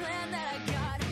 plan that I got.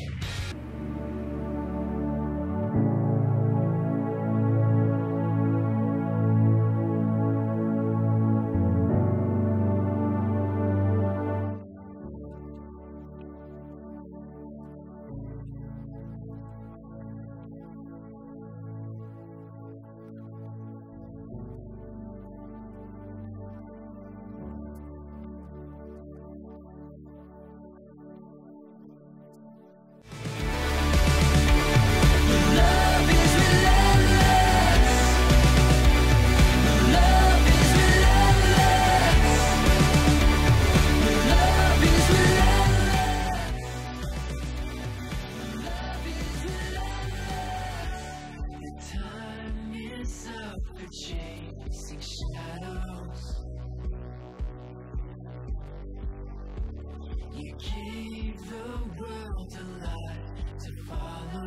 chasing shadows. You gave the world a lot to follow.